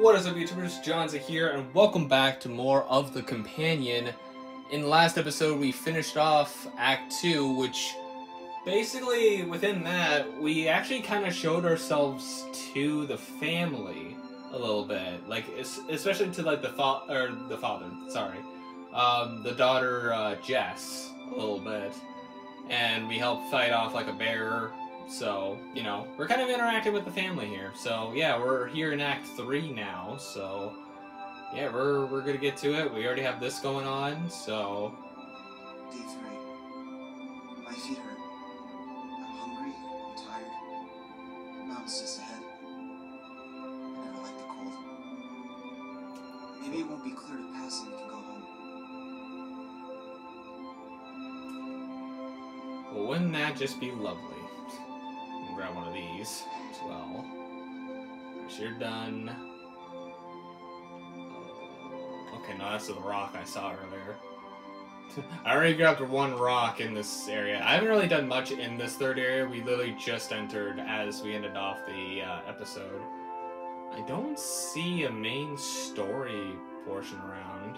What is up, YouTubers? Johnzza here, and welcome back to more of The Companion. In the last episode, we finished off Act 2, which basically, within that, we actually kind of showed ourselves to the family a little bit. Like, especially to, like, the, fa- or the father, sorry. Um, the daughter, uh, Jess, a little bit. And we helped fight off, like, a bear so, you know, we're kind of interacting with the family here. So, yeah, we're here in Act 3 now, so... Yeah, we're, we're gonna get to it. We already have this going on, so... Day 3. My feet hurt. I'm hungry, I'm tired. Mountain's just ahead. I never liked the cold. Maybe it won't be clear to pass and we can go home. Well, wouldn't that just be lovely? Grab one of these as well. You're done. Okay, no, that's the rock I saw earlier. I already grabbed one rock in this area. I haven't really done much in this third area. We literally just entered as we ended off the uh, episode. I don't see a main story portion around.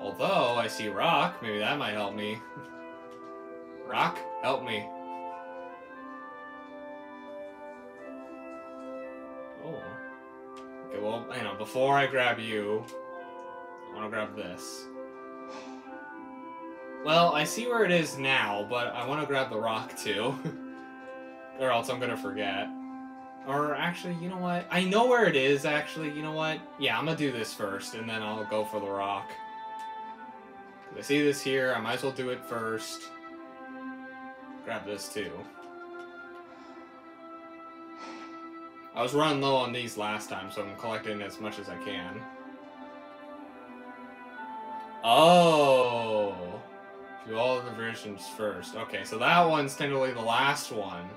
Although, I see rock. Maybe that might help me. rock, help me. Oh. Okay, well, you know, before I grab you, I want to grab this. Well, I see where it is now, but I want to grab the rock too. or else I'm going to forget. Or actually, you know what? I know where it is, actually. You know what? Yeah, I'm going to do this first, and then I'll go for the rock. I see this here. I might as well do it first. Grab this too. I was running low on these last time, so I'm collecting as much as I can. Oh! Do all the versions first. Okay, so that one's technically the last one.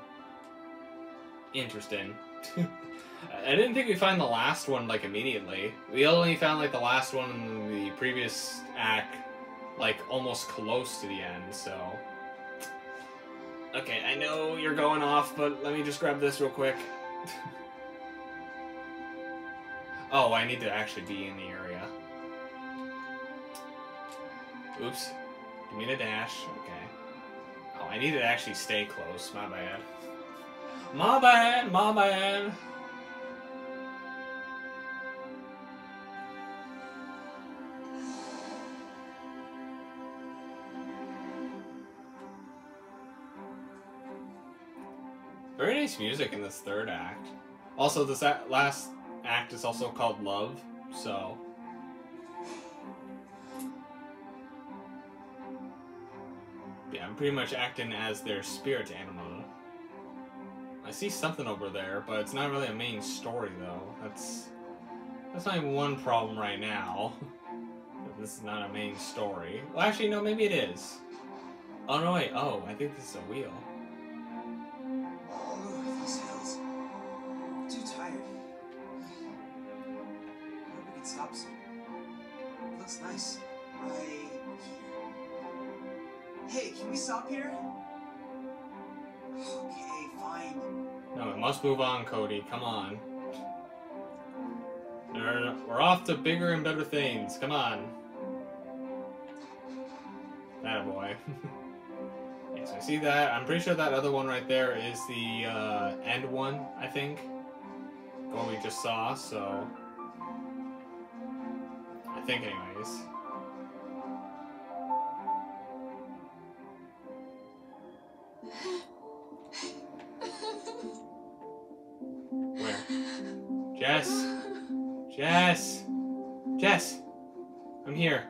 Interesting. I didn't think we'd find the last one, like, immediately. We only found, like, the last one in the previous act, like, almost close to the end, so... Okay, I know you're going off, but let me just grab this real quick. Oh, I need to actually be in the area. Oops. Give me the dash. Okay. Oh, I need to actually stay close. My bad. My bad, my bad. Very nice music in this third act. Also, this last act is also called love, so. Yeah, I'm pretty much acting as their spirit animal. I see something over there, but it's not really a main story though. That's that's even one problem right now. this is not a main story. Well, actually, no, maybe it is. Oh no, wait. Oh, I think this is a wheel. Cody. Come on. We're off to bigger and better things. Come on. That boy. yes, I see that. I'm pretty sure that other one right there is the uh, end one, I think. What we just saw, so... I think anyways. I'm here.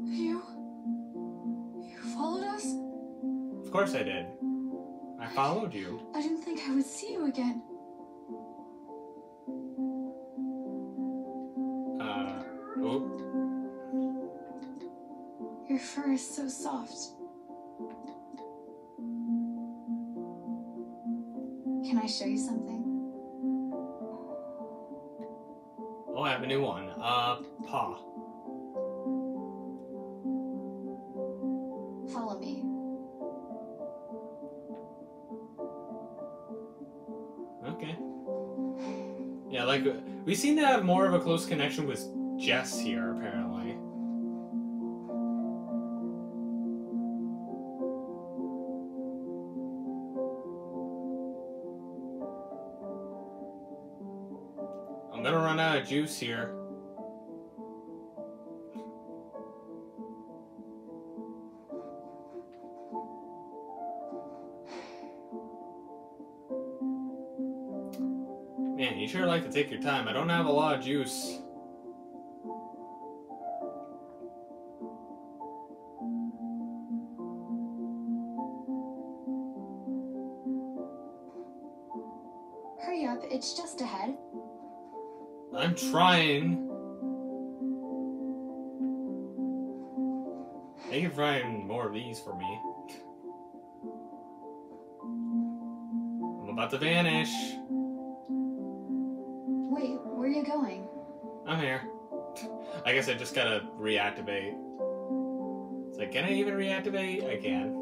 You. You followed us? Of course I did. I followed you. I didn't think I would see you again. Uh. Oh. Your fur is so soft. Can I show you something? Oh, I have a new one. Uh, paw. Follow me. Okay. Yeah, like we seem to have more of a close connection with Jess here, apparently. Juice here. Man, you sure like to take your time. I don't have a lot of juice. These for me. I'm about to vanish. Wait, where are you going? I'm here. I guess I just gotta reactivate. It's like, can I even reactivate? I can.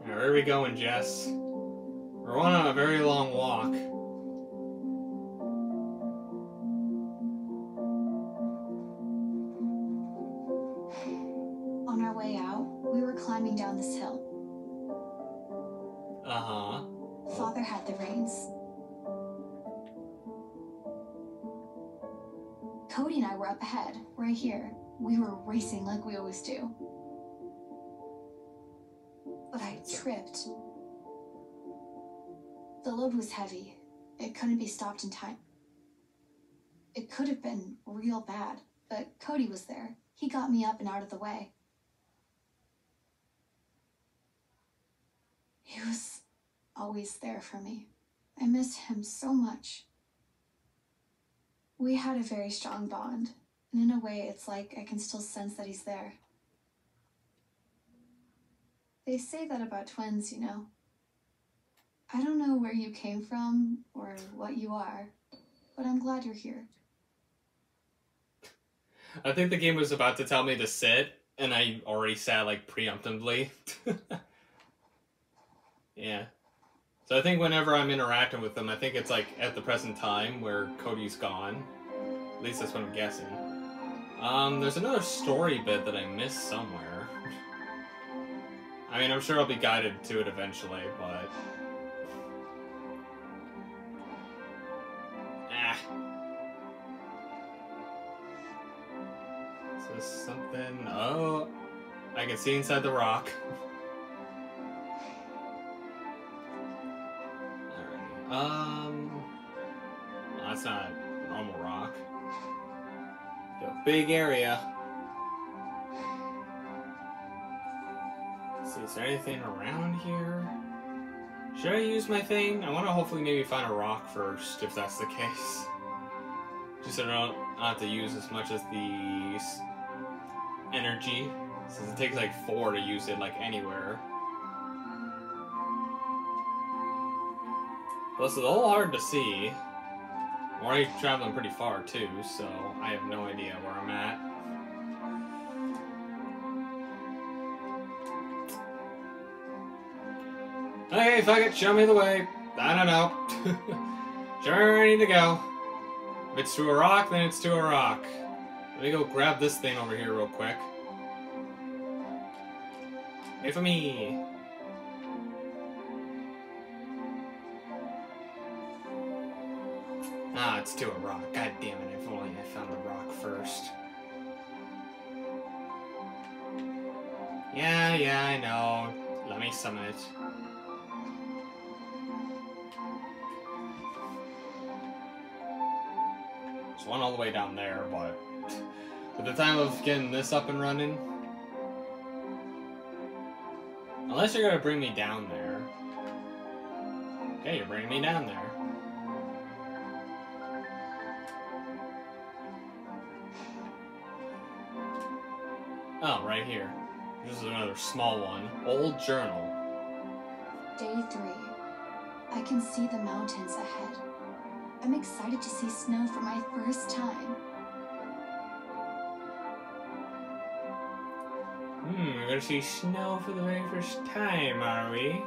Alright, where are we going, Jess? We're on a very long walk. Way out, we were climbing down this hill. Uh huh. Father had the reins. Cody and I were up ahead, right here. We were racing like we always do. But I tripped. The load was heavy. It couldn't be stopped in time. It could have been real bad, but Cody was there. He got me up and out of the way. He was always there for me. I miss him so much. We had a very strong bond, and in a way, it's like I can still sense that he's there. They say that about twins, you know. I don't know where you came from or what you are, but I'm glad you're here. I think the game was about to tell me to sit, and I already sat like preemptively. yeah. So I think whenever I'm interacting with them, I think it's like at the present time where Cody's gone. At least that's what I'm guessing. Um, there's another story bit that I missed somewhere. I mean, I'm sure I'll be guided to it eventually, but. Ah. Is this something? Oh, I can see inside the rock. Um, well, that's not a normal rock. A big area. Let's see, is there anything around here? Should I use my thing? I want to hopefully maybe find a rock first, if that's the case. Just so I don't have to use as much as the energy, since it takes like four to use it like anywhere. Plus, it's a little hard to see. I'm already traveling pretty far too, so I have no idea where I'm at. Okay, fuck it, show me the way. I don't know. need to go. If it's to a rock, then it's to a rock. Let me go grab this thing over here real quick. Wait for me. It's to a rock. God damn it, if only I found the rock first. Yeah, yeah, I know. Let me summon it. There's one all the way down there, but at the time of getting this up and running, unless you're gonna bring me down there. Okay, you're bringing me down there. Oh, right here. This is another small one. Old journal. Day three. I can see the mountains ahead. I'm excited to see snow for my first time. Hmm, we're gonna see snow for the very first time, are we?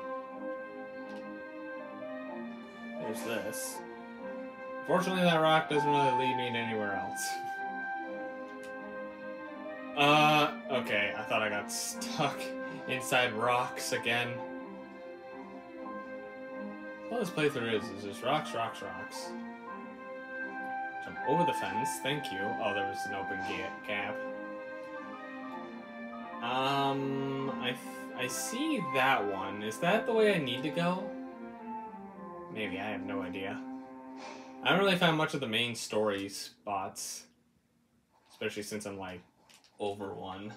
there's this. Fortunately, that rock doesn't really lead me to anywhere else. Thought I got stuck inside rocks again. All this playthrough is, is just rocks, rocks, rocks. Jump over the fence, thank you. Oh, there was an open ga- gap. Um, I, I see that one. Is that the way I need to go? Maybe, I have no idea. I don't really find much of the main story spots. Especially since I'm like over one.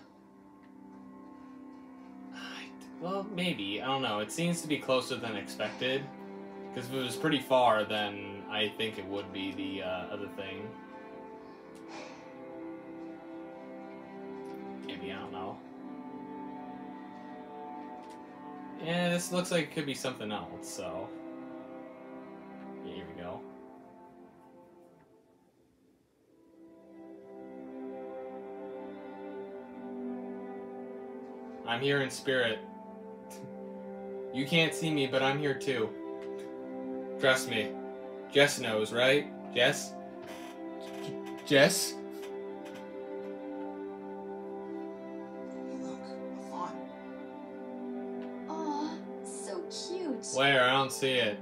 Well, maybe. I don't know. It seems to be closer than expected. Because if it was pretty far, then I think it would be the uh, other thing. Maybe, I don't know. Yeah, this looks like it could be something else, so. Here we go. I'm here in spirit. You can't see me, but I'm here too. Trust me. Jess knows, right? Jess? J- Jess? Hey, look, a fawn. Aw, so cute. Where? I don't see it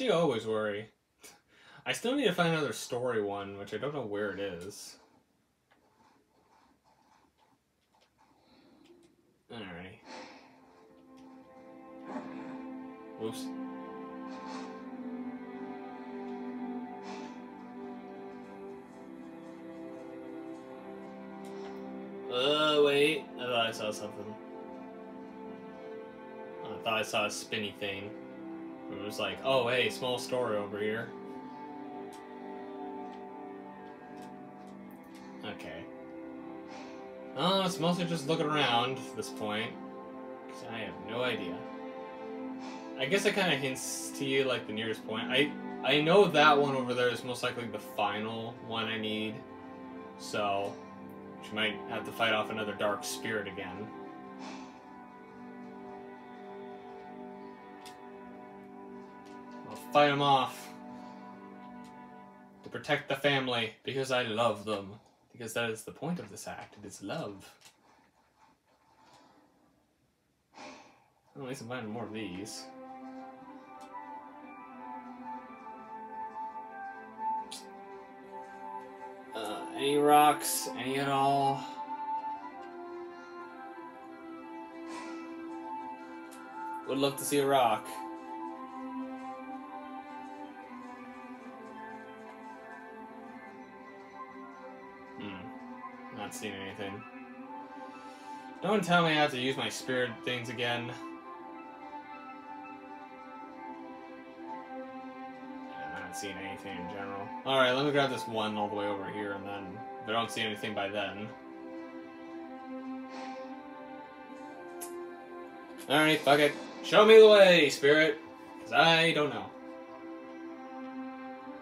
She always worry. I still need to find another story one, which I don't know where it is. Alrighty. Oops. Uh, wait. I thought I saw something. I thought I saw a spinny thing. Was like, oh, hey, small story over here. Okay. Oh, it's mostly just looking around at this point. I have no idea. I guess it kind of hints to you like the nearest point. I I know that one over there is most likely the final one I need. So, which might have to fight off another dark spirit again. Fight them off to protect the family because I love them. Because that is the point of this act. It is love. At least I'm finding more of these. Uh, any rocks? Any at all? Would love to see a rock. Not seeing anything. Don't tell me I have to use my spirit things again. I'm not seeing anything in general. Alright, let me grab this one all the way over here, and then if I don't see anything by then. Alright, fuck it. Show me the way, spirit. Because I don't know.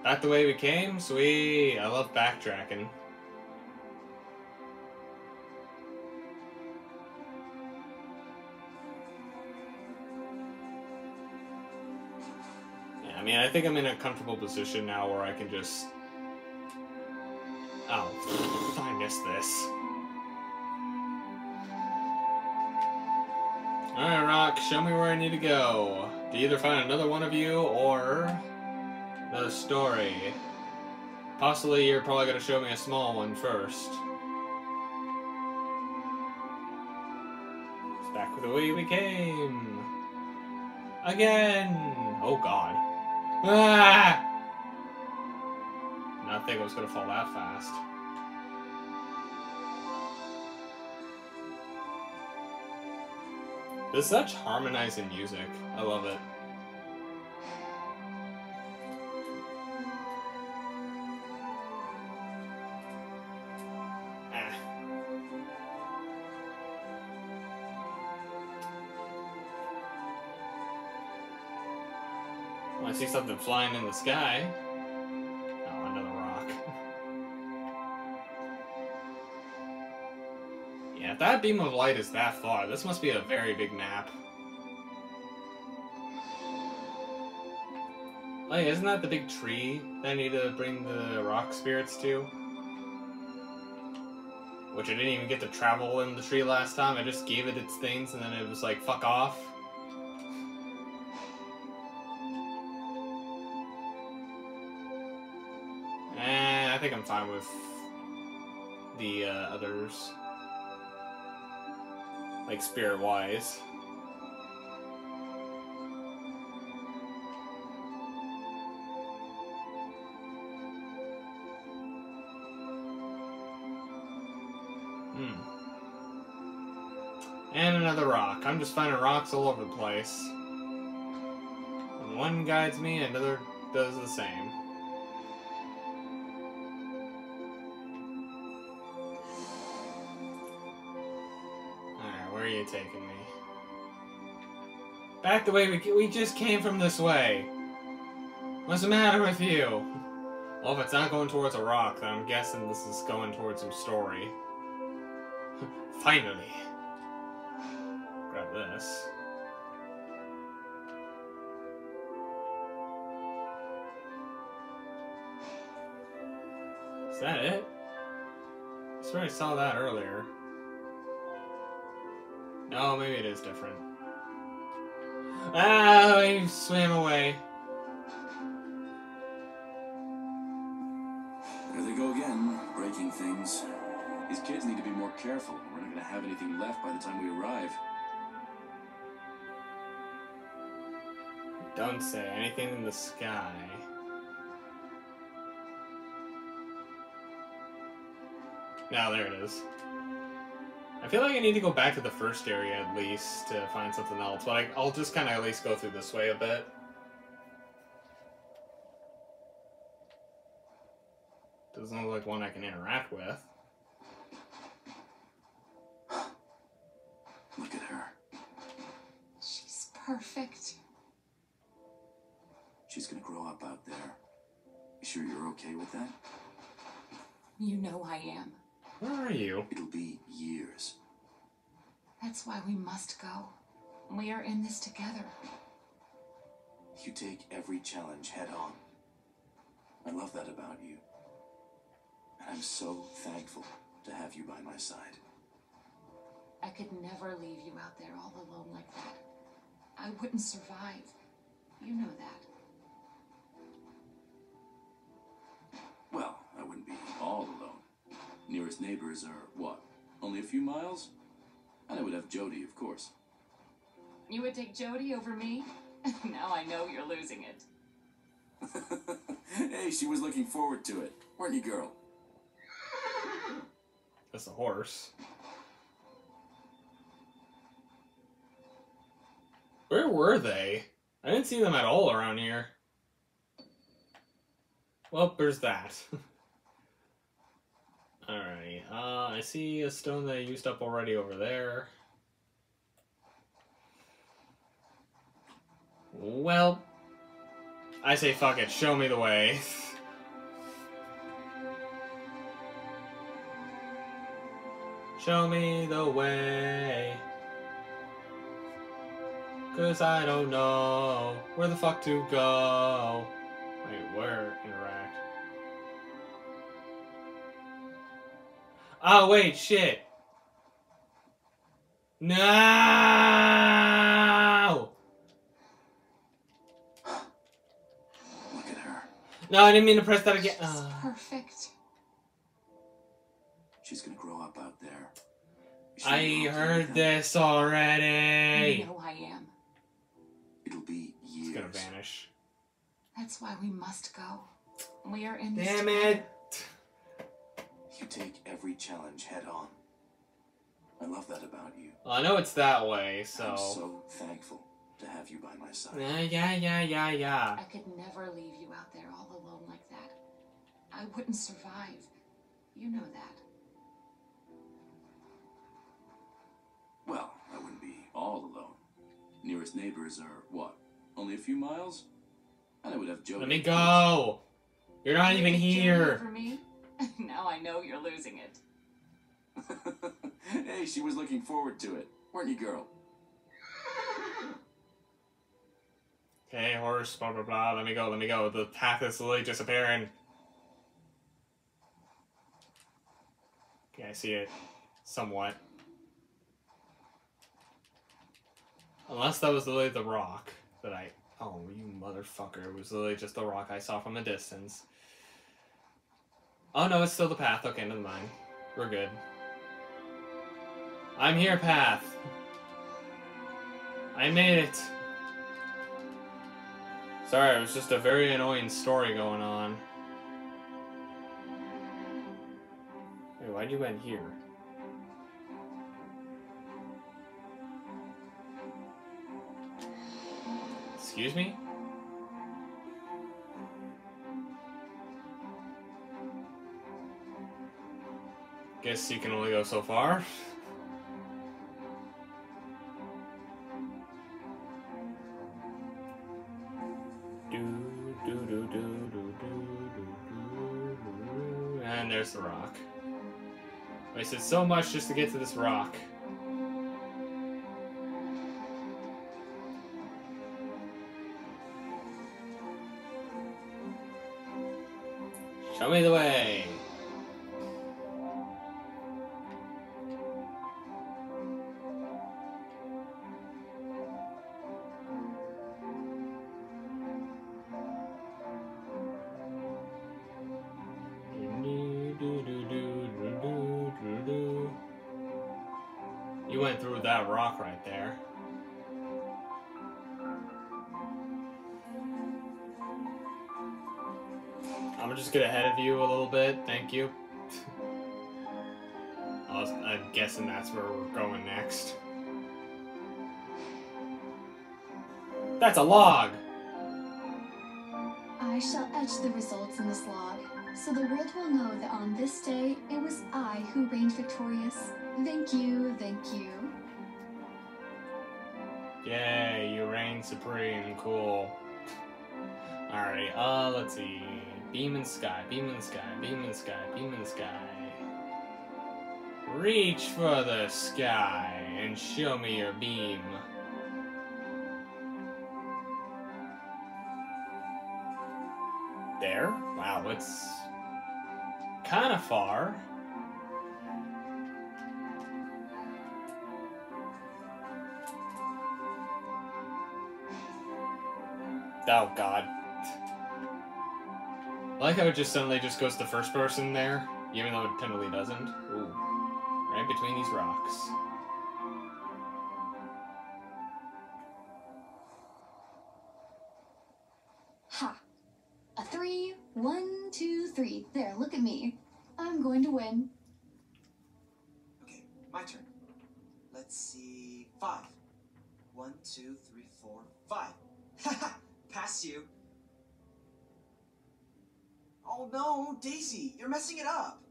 Back the way we came? Sweet. I love backtracking. Mean, I think I'm in a comfortable position now where I can just. Oh, I missed this. Alright, Rock, show me where I need to go. To either find another one of you or another story. Possibly you're probably going to show me a small one first. It's back the way we came. Again! Oh god. Ah! Not think I was to fall that fast. There's such harmonizing music. I love it. Something flying in the sky. Oh, another rock. yeah, if that beam of light is that far, this must be a very big map. Yeah, isn't that the big tree that I need to bring the rock spirits to? Which I didn't even get to travel in the tree last time. I just gave it its things and then it was like, fuck off. Think I'm fine with the uh, others. Like spirit wise. Hmm. And another rock. I'm just finding rocks all over the place. One guides me, another does the same. Taking me? Back the way we, we just came from this way. What's the matter with you? Well, if it's not going towards a rock, then I'm guessing this is going towards some story. Finally. Grab this. Is that it? I swear I saw that earlier. No, maybe it is different. Ah, he swam away. There they go again, breaking things. These kids need to be more careful. We're not gonna have anything left by the time we arrive. Don't say anything in the sky. Now there it is. I feel like I need to go back to the first area at least to find something else, but I, I'll just kind of at least go through this way a bit. Doesn't look like one I can interact with. Look at her. She's perfect. She's gonna grow up out there. You sure you're okay with that? You know I am. Where are you? It'll be years. That's why we must go. We are in this together. You take every challenge head on. I love that about you. And I'm so thankful to have you by my side. I could never leave you out there all alone like that. I wouldn't survive. You know that. Nearest neighbors are what? Only a few miles? And I would have Jody, of course. You would take Jody over me? now I know you're losing it. hey, she was looking forward to it. Weren't you, girl? That's a horse. Where were they? I didn't see them at all around here. Well, there's that. Alright, uh, I see a stone that I used up already over there. Well, I say fuck it, show me the way. show me the way. Cause I don't know where the fuck to go. Wait, where Oh, wait, shit. No! Look at her. No, I didn't mean to press that again. She's Uh, perfect. She's gonna grow up out there. I heard this already. You know I am. It'll be years. It's gonna vanish. That's why we must go. We are in this Damn together. it. You take every challenge head on. I love that about you. Well, I know it's that way, so. I'm so. so thankful to have you by my side. Yeah, yeah, yeah, yeah, yeah. I could never leave you out there all alone like that. I wouldn't survive. You know that. Well, I wouldn't be all alone. Nearest neighbors are what? Only a few miles? And I would have Jody. Let me go! You're not You even picked Jody here! over me? now I know you're losing it. hey, she was looking forward to it, weren't you, girl? Okay, horse, blah blah blah. Let me go, let me go. The path is slowly disappearing. Okay, I see it. Somewhat. Unless that was literally the rock that I. Oh, you motherfucker. It was literally just the rock I saw from a distance. Oh no, it's still the path. Okay, never mind. We're good. I'm here, path. I made it. Sorry, it was just a very annoying story going on. Wait, why'd you end here? Excuse me? guess you can only go so far. And there's the rock. I said so much just to get to this rock. Show me the way. That's a log! I shall etch the results in this log, so the world will know that on this day it was I who reigned victorious. Thank you, thank you. Yay, you reign supreme. Cool. Alright, uh, let's see. Beam in sky, beam in sky, beam in sky, beam in sky. Reach for the sky and show me your beam. It's kind of far. Oh god. I like how it just suddenly just goes to first person there, even though it technically doesn't. Ooh. Right between these rocks. Let's see. Five. One, two, three, four, five. Haha! Pass you. Oh no, Daisy, you're messing it up.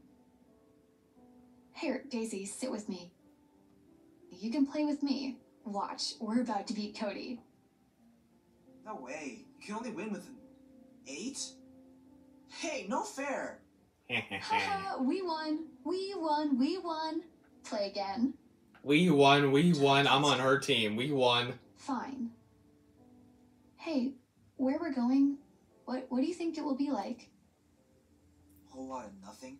Here, Daisy, sit with me. You can play with me. Watch, we're about to beat Cody. No way. You can only win with an eight? Hey, no fair. Haha, we won. We won. We won. Play again. We won, we won. I'm on her team. We won. Fine. Hey, where we're going, what what do you think it will be like? A whole lot of nothing.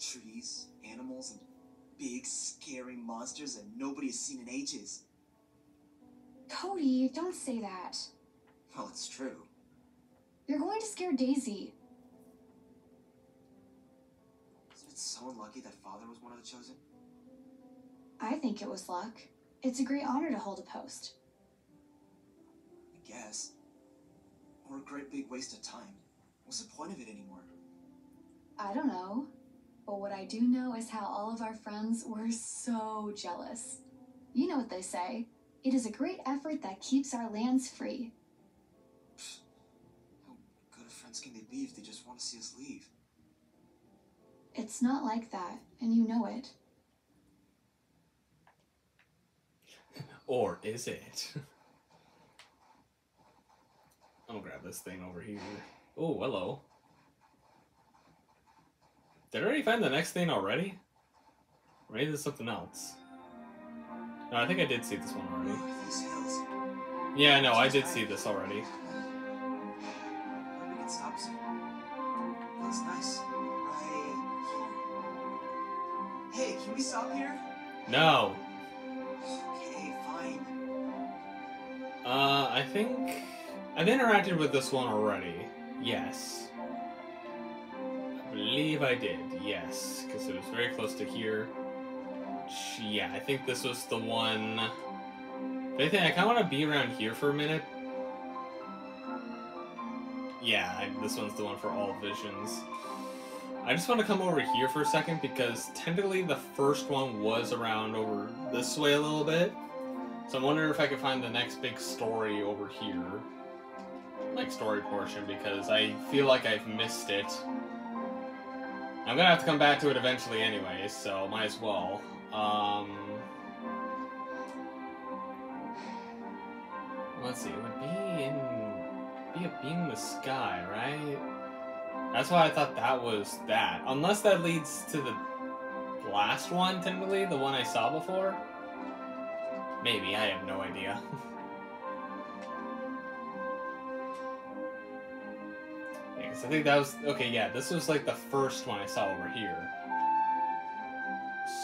Trees, animals, and big, scary monsters that nobody has seen in ages. Cody, don't say that. Well, it's true. You're going to scare Daisy. Isn't it so unlucky that father was one of the chosen? I think it was luck. It's a great honor to hold a post. I guess. Or a great big waste of time. What's the point of it anymore? I don't know. But what I do know is how all of our friends were so jealous. You know what they say it is a great effort that keeps our lands free. How good of friends can they be if they just want to see us leave? It's not like that, and you know it. Or is it? I'll grab this thing over here. Oh, hello. Did I already find the next thing already? Or maybe there's something else. No, I think I did see this one already. Look at these. Yeah, no, I did see this already. Maybe Uh, I think I've interacted with this one already. Yes. I believe I did. Yes, because it was very close to here. Yeah, I think this was the one. If anything, I kind of want to be around here for a minute. Yeah, I, this one's the one for all visions. I just want to come over here for a second because technically the first one was around over this way a little bit. So I'm wondering if I could find the next big story over here. Like story portion because I feel like I've missed it. I'm gonna have to come back to it eventually anyway, so might as well. Um, let's see, it would be in be a beam in the sky, right? That's why I thought that was that. Unless that leads to the last one, technically, the one I saw before. Maybe, I have no idea. yeah, 'cause I think that was okay. Yeah, this was like the first one I saw over here.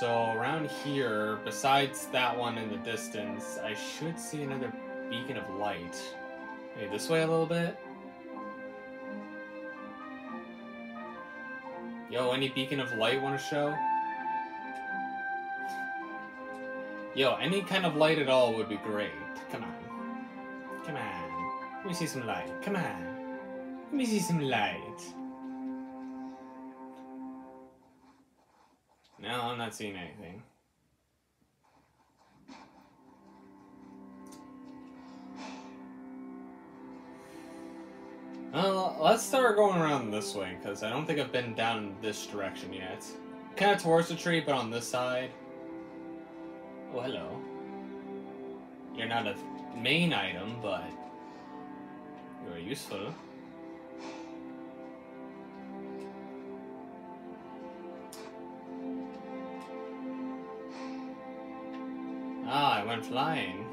So around here, besides that one in the distance, I should see another beacon of light. Maybe this way a little bit. Yo, any beacon of light want to show? Yo, any kind of light at all would be great. Come on. Come on. Let me see some light. Come on. Let me see some light. No, I'm not seeing anything. Well, let's start going around this way, because I don't think I've been down this direction yet. Kind of towards the tree, but on this side. Oh, hello. You're not a main item, but you are useful. Ah, I went flying.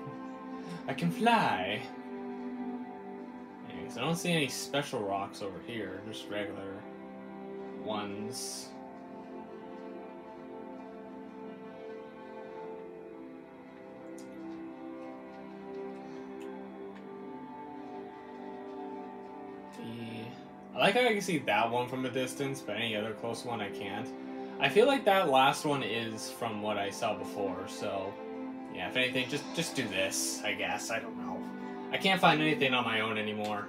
I can fly. Anyways, I don't see any special rocks over here, just regular ones. Like how I can see that one from a distance, but any other close one I can't. I feel like that last one is from what I saw before, so yeah, if anything, just just do this, I guess. I don't know. I can't find anything on my own anymore.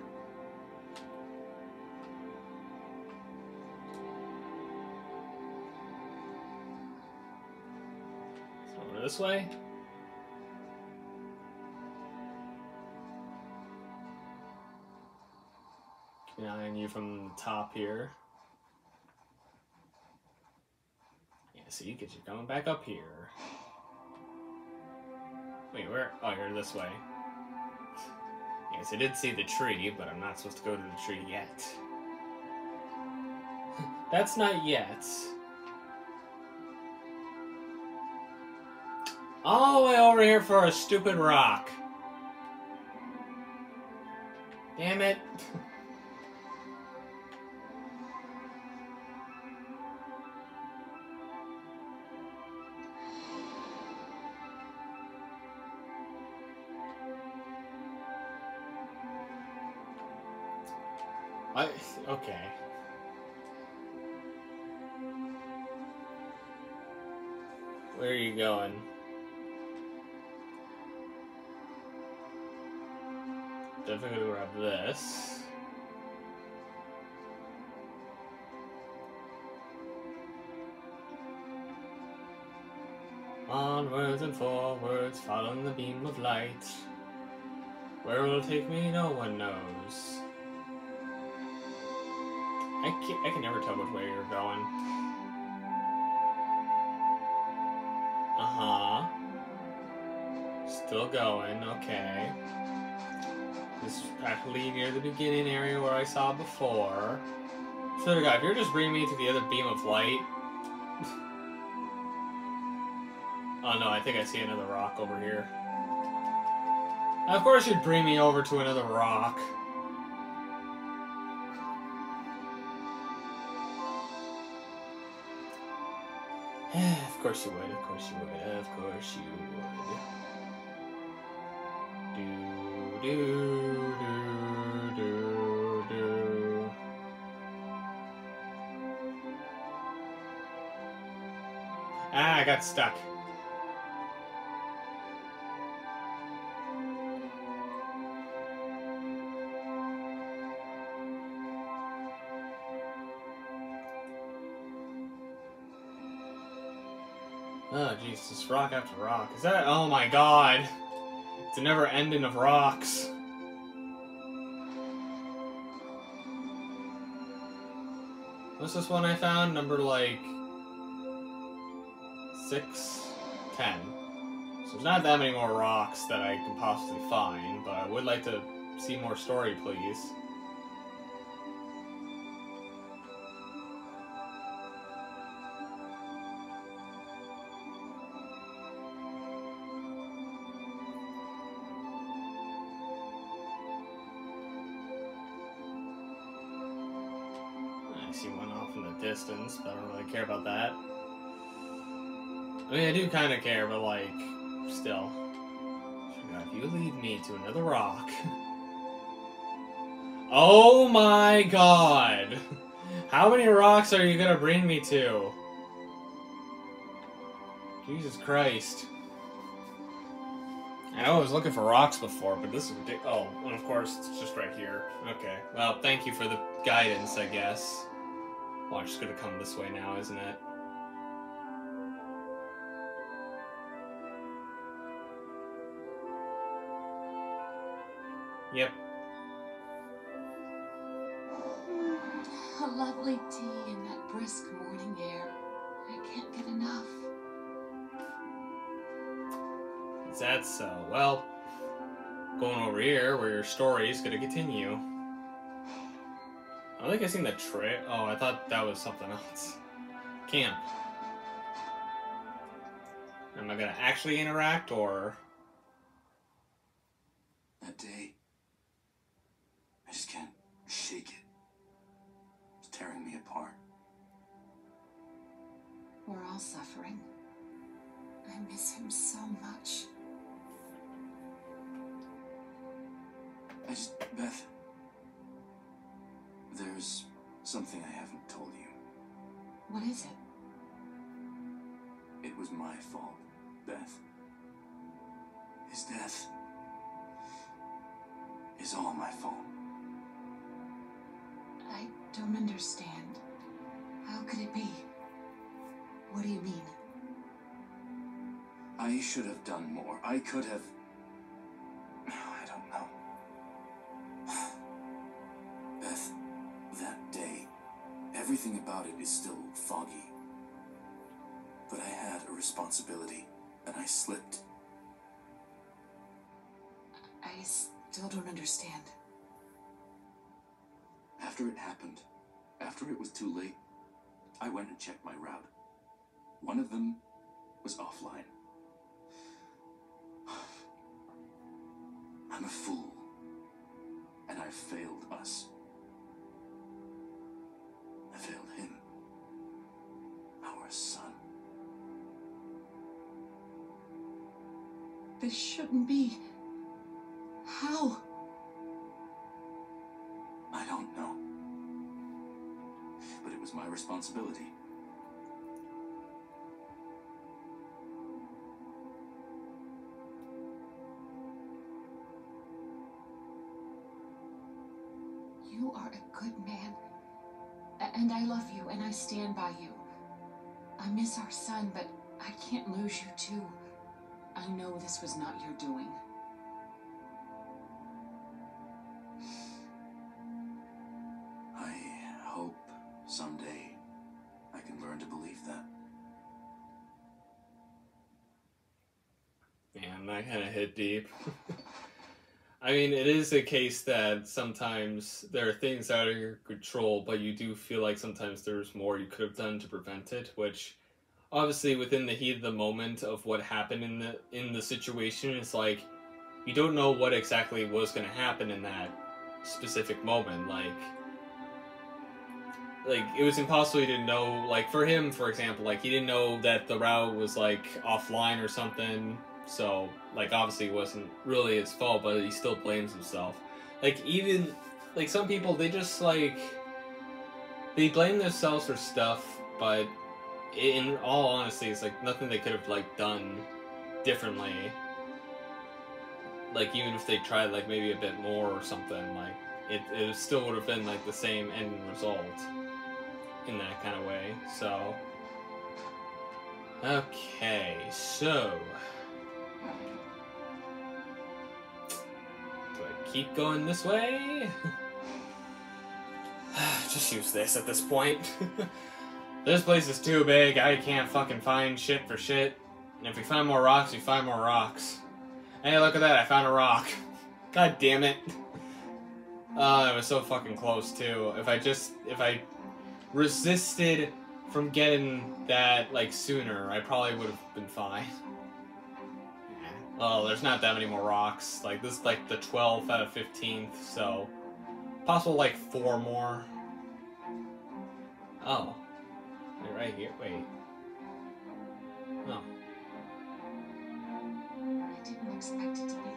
Over this way. Keep an eye on you from the top here. Yeah, see, because you're coming back up here. Wait, where? Oh, you're this way. Yes, I did see the tree, but I'm not supposed to go to the tree yet. That's not yet. All the way over here for a stupid rock. Damn it. okay. Where are you going? Definitely grab this. Onwards and forwards, following the beam of light. Where it'll take me, no one knows. I can, I can never tell which way you're going. Uh huh. Still going, okay. This is practically near the beginning area where I saw before. So, God, if you're just bringing me to the other beam of light. oh no, I think I see another rock over here. Of course, you'd bring me over to another rock. Of course you would, of course you would, of course you would. Do, do, do, do, do. Ah, I got stuck. Jeez, just rock after rock. Is that? Oh my god! It's a never ending of rocks. What's this one I found? Number like six, ten. So there's not that many more rocks that I can possibly find, but I would like to see more story, please. I mean, I do kind of care, but like, still. If you lead me to another rock. oh my god! How many rocks are you gonna bring me to? Jesus Christ. I know I was looking for rocks before, but this is ridiculous. Oh, and of course, it's just right here. Okay. Well, thank you for the guidance, I guess. Watch, it's gonna come this way now, isn't it? Yep. A lovely tea in that brisk morning air. I can't get enough. Is that so? Uh, well, going over here where your story is gonna continue. I think I seen the trick. Oh, I thought that was something else. Camp. Am I gonna actually interact or? That day, something I haven't told you. What is it? It was my fault, Beth. His death is all my fault. I don't understand. How could it be? What do you mean? I should have done more. I could have. About it is still foggy. But I had a responsibility, and I slipped. I still don't understand. After it happened, after it was too late, I went and checked my route. One of them was offline. I'm a fool. And I failed us. Son. This shouldn't be. How? I don't know. But it was my responsibility. You are a good man. And I love you, and I stand by you. I miss our son, but I can't lose you too. I know this was not your doing. I hope someday I can learn to believe that. Man, that kind of hit deep. I mean, it is a case that sometimes there are things out of your control, but you do feel like sometimes there's more you could have done to prevent it, which obviously within the heat of the moment of what happened in the in the situation, it's like you don't know what exactly was going to happen in that specific moment. Like like it was impossible to know like for him for example like he didn't know that the route was like offline or something so like obviously it wasn't really his fault but he still blames himself like even like some people they just like they blame themselves for stuff but in all honesty it's like nothing they could have like done differently like even if they tried like maybe a bit more or something like it, it still would have been like the same end result in that kind of way. So, okay, so keep going this way? Just use this at this point. this place is too big. I can't fucking find shit for shit. And if we find more rocks, we find more rocks. Hey, look at that! I found a rock. God damn it. Oh, it was so fucking close too. If I just, if I resisted from getting that like sooner, I probably would have been fine. Oh, there's not that many more rocks. Like this is like the 12th out of 15th, so possible like four more. Oh, They're right here. Wait. Oh, I didn't expect it to be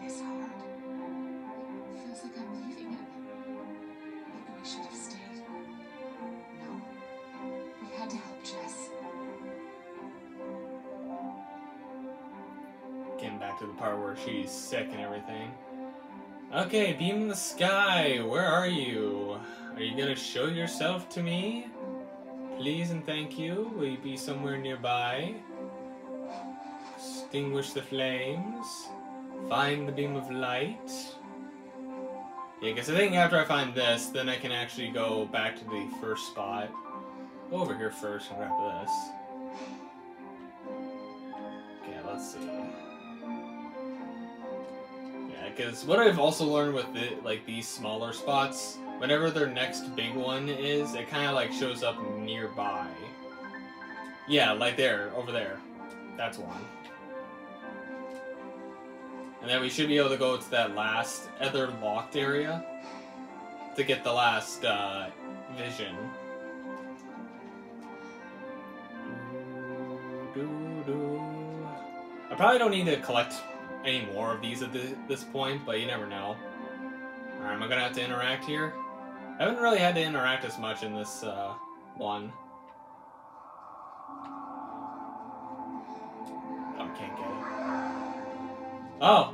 part where she's sick and everything. Okay, beam in the sky. Where are you? Are you gonna show yourself to me? Please and thank you. Will you be somewhere nearby? Extinguish the flames. Find the beam of light. Yeah, because I think after I find this, then I can actually go back to the first spot. Go over here first and grab this. Okay, let's see. Because what I've also learned with it, like these smaller spots, whenever their next big one is, it kind of like shows up nearby. Yeah, like there, over there. That's one. And then we should be able to go to that last other locked area to get the last uh, vision. I probably don't need to collect any more of these at the, this point, but you never know. Alright, am I gonna have to interact here? I haven't really had to interact as much in this uh, one. Oh, can't get it. Oh!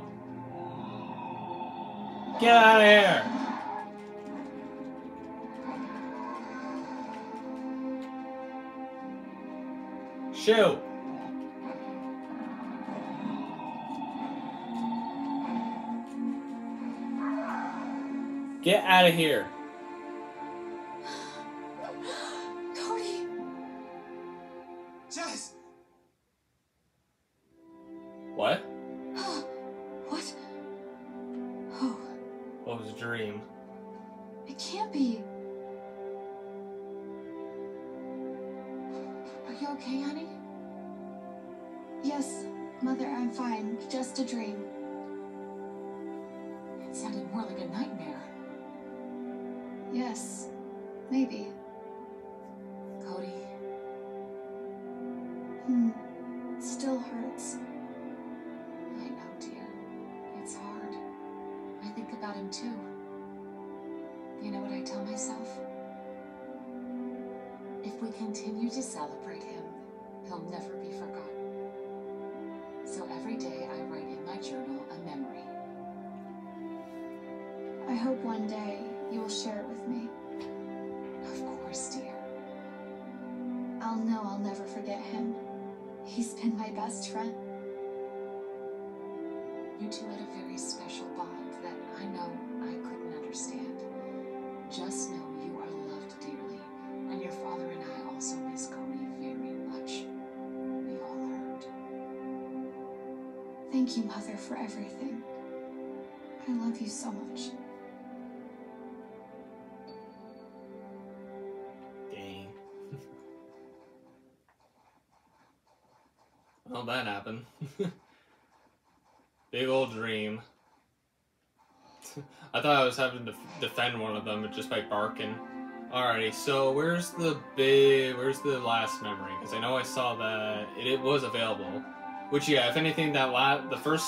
Get out of here! Shoot! Get out of here. Cody! Jess! What? what? Best friend. You two had a very special bond that I know I couldn't understand. Just know you are loved dearly, and your father and I also miss Cody very much. We all hurt. Thank you, Mother, for everything. I love you so much. Was having to defend one of them just by barking. Alrighty, so where's the big, where's the last memory? Because I know I saw that it, it was available. Which, yeah, if anything, that la- the first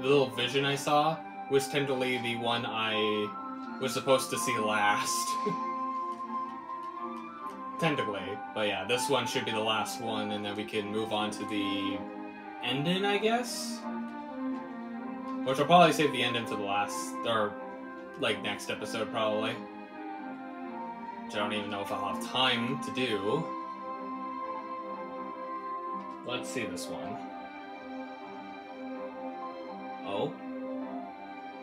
little vision I saw was tentatively the one I was supposed to see last. Tentatively, but yeah, this one should be the last one, and then we can move on to the ending, I guess. Which I'll probably save the ending to the last, or like next episode, probably. Which I don't even know if I'll have time to do. Let's see this one. Oh.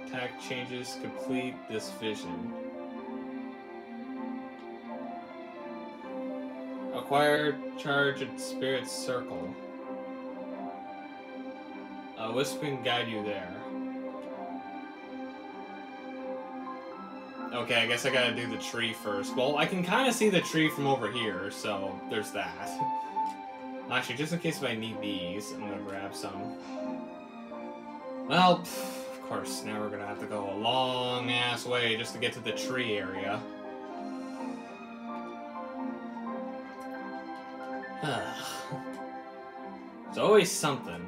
Attack changes complete this vision. Acquire charge at Spirit Circle. A wisp can guide you there. Okay, I guess I gotta do the tree first. Well, I can kind of see the tree from over here, so there's that. Actually, just in case if I need these, I'm gonna grab some. Well, pff, of course, now we're gonna have to go a long ass way just to get to the tree area. It's always something.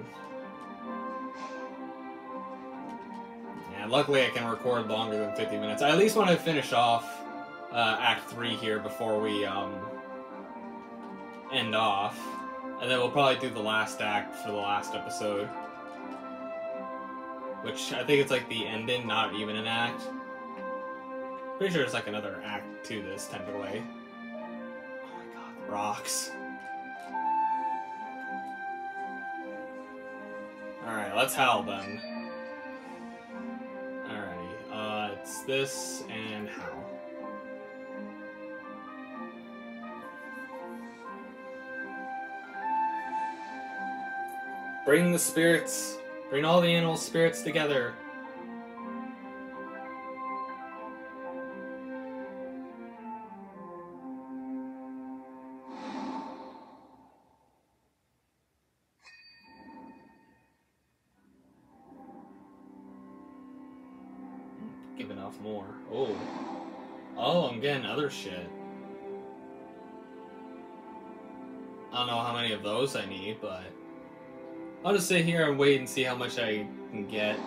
Luckily I can record longer than 50 minutes. I at least want to finish off uh, Act 3 here before we um, end off. And then we'll probably do the last act for the last episode. Which I think it's like the ending, not even an act. Pretty sure it's like another act to this, technically. Oh my god, rocks. Alright, let's howl then. It's this and how? Bring the spirits, bring all the animal spirits together. Other shit. I don't know how many of those I need, but I'll just sit here and wait and see how much I can get.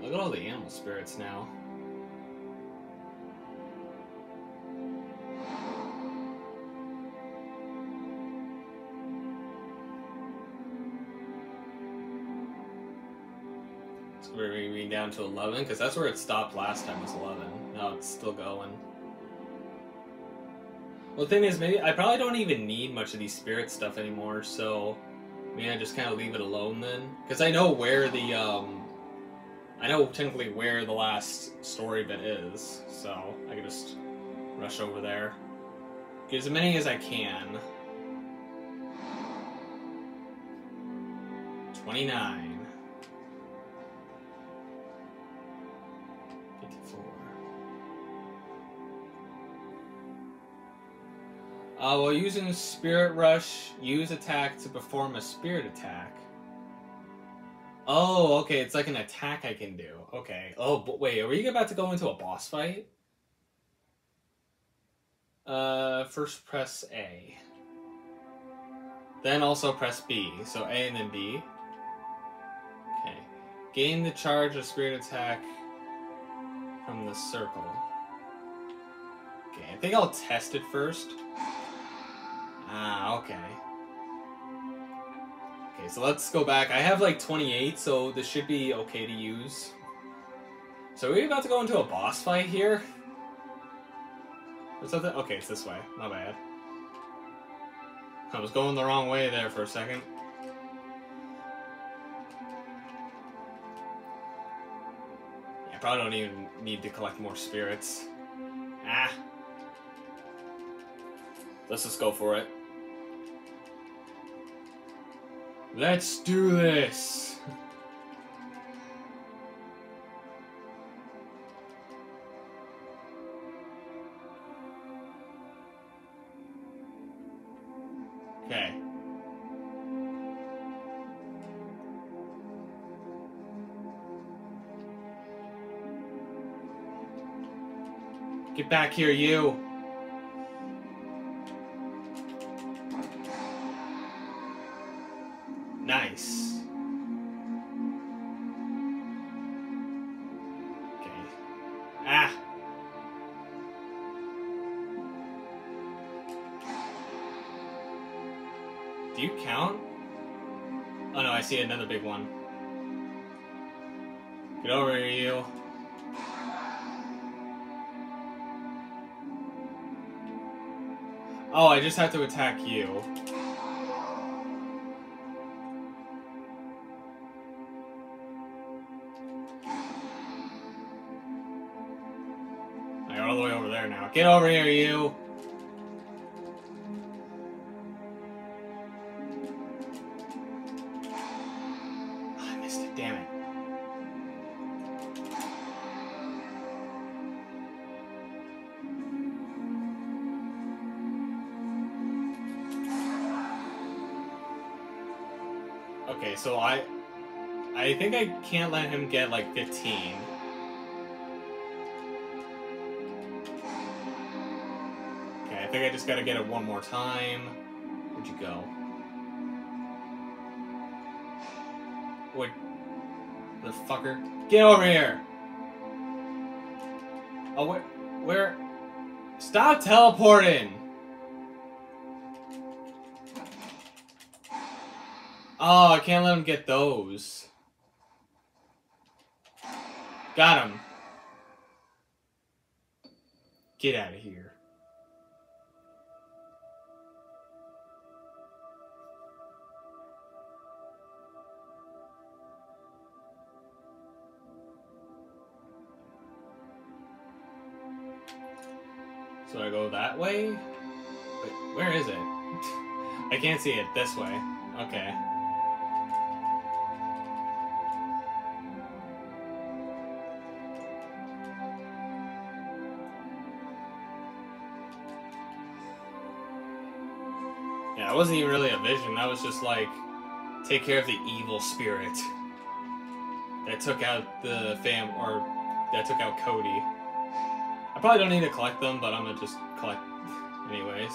Look at all the animal spirits now. Down to 11, because that's where it stopped last time was 11. Now it's still going. Well, the thing is, maybe I probably don't even need much of these spirit stuff anymore, so maybe I just kind of leave it alone then. Because I know where the, um, I know technically where the last story bit is, so I can just rush over there. Get as many as I can. 29. Uh, while using Spirit Rush, use attack to perform a spirit attack. Oh, okay, it's like an attack I can do. Okay. Oh, but wait, are we about to go into a boss fight? Uh, first press A. Then also press B. So A and then B. Okay. Gain the charge of spirit attack from the circle. Okay, I think I'll test it first. Ah, okay. Okay, so let's go back. I have like 28, so this should be okay to use. So are we about to go into a boss fight here? Or something? Okay, it's this way. My bad. I was going the wrong way there for a second. I probably don't even need to collect more spirits. Ah. Let's just go for it. Let's do this! Okay. Get back here, you! Have to attack you. I got all the way over there now. Get over here, you! Can't let him get like 15. Okay, I think I just gotta get it one more time. Where'd you go? What? The fucker? Get over here! Oh, where? Where? Stop teleporting! Oh, I can't let him get those. Got him. Get out of here. So I go that way? Wait, where is it? I can't see it this way. Okay. Wasn't even really a vision. That was just like, take care of the evil spirit that took out the fam, or that took out Cody. I probably don't need to collect them, but I'm gonna just collect anyways.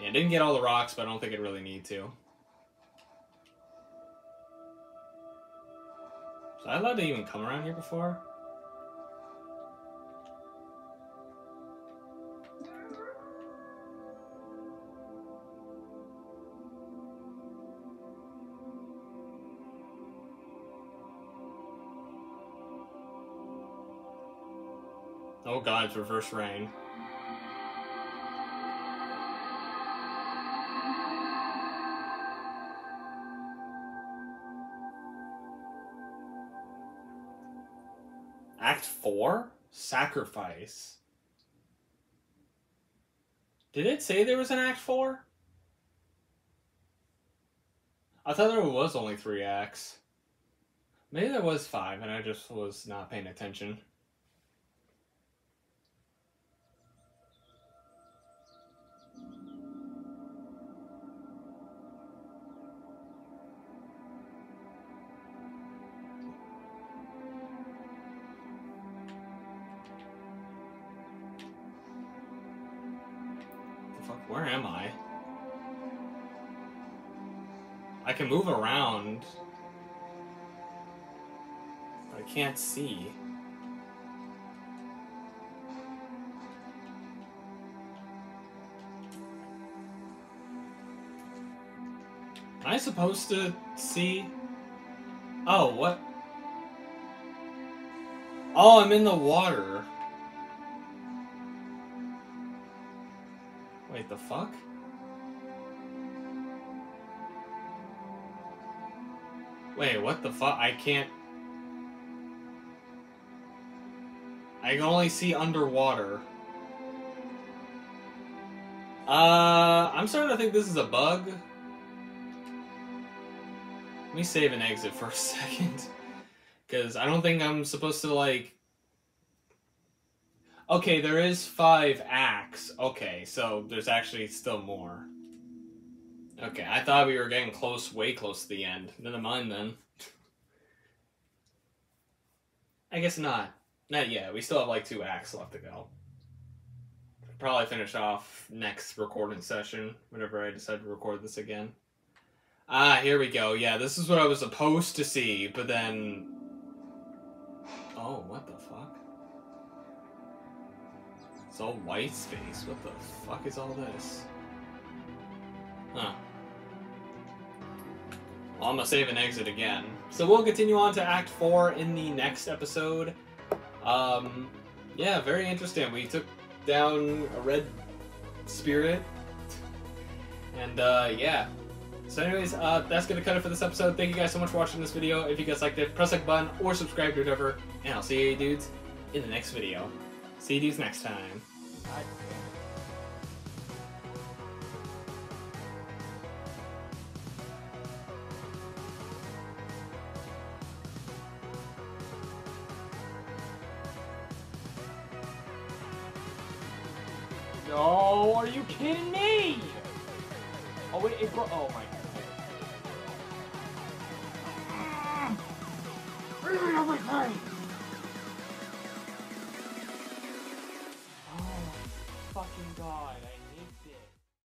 Yeah, didn't get all the rocks, but I don't think it really need to. Was I allowed to even come around here before? God, it's reverse rain. Act 4? Sacrifice. Did it say there was an Act 4? I thought there was only three acts. Maybe there was five, and I just was not paying attention. Can't see. Am I supposed to see? Oh, what? Oh, I'm in the water. Wait, the fuck? Wait, what the fuck? I can't. I can only see underwater. Uh, I'm starting to think this is a bug. Let me save and exit for a second. Because I don't think I'm supposed to, like... Okay, there is five acts. Okay, so there's actually still more. Okay, I thought we were getting close, way close to the end. Never mind then. I guess not. Not yet. We still have like two acts left to go. Probably finish off next recording session whenever I decide to record this again. Ah, here we go. Yeah, this is what I was supposed to see, but then. Oh, what the fuck? It's all white space. What the fuck is all this? Huh. Well, I'm gonna save and exit again. So we'll continue on to Act 4 in the next episode. Um, yeah, very interesting. We took down a red spirit. And, uh, yeah. So anyways, uh, that's gonna cut it for this episode. Thank you guys so much for watching this video. If you guys liked it, press like button or subscribe to whatever. And I'll see you dudes in the next video. See you dudes next time. Bye. Are you kidding me? Oh wait, it. Oh my god. Mm. Oh, fucking